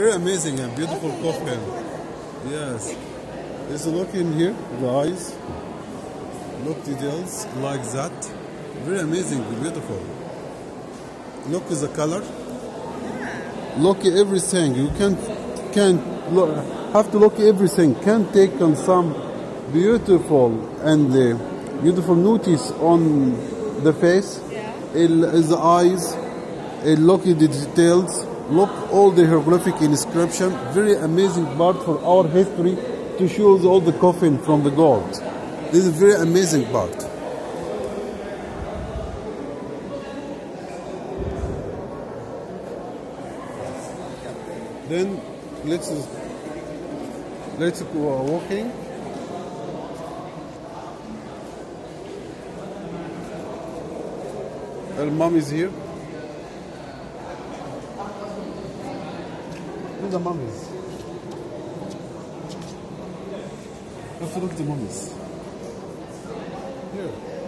Very amazing and beautiful coffin. Yes. Just look in here, the eyes. Look details like that. Very amazing, beautiful. Look at the color. Look at everything. You can't can't look, have to look at everything. Can take on some beautiful and uh, beautiful notice on the face, Yeah. il- the eyes. uh, Look at the details. Look all the hieroglyphic inscription. Very amazing part for our history to show all the coffin from the gold. This is very amazing part. Then let's let's go uh, walking. Her mom is here. Where the mummies? Let's look at the mummies. Here.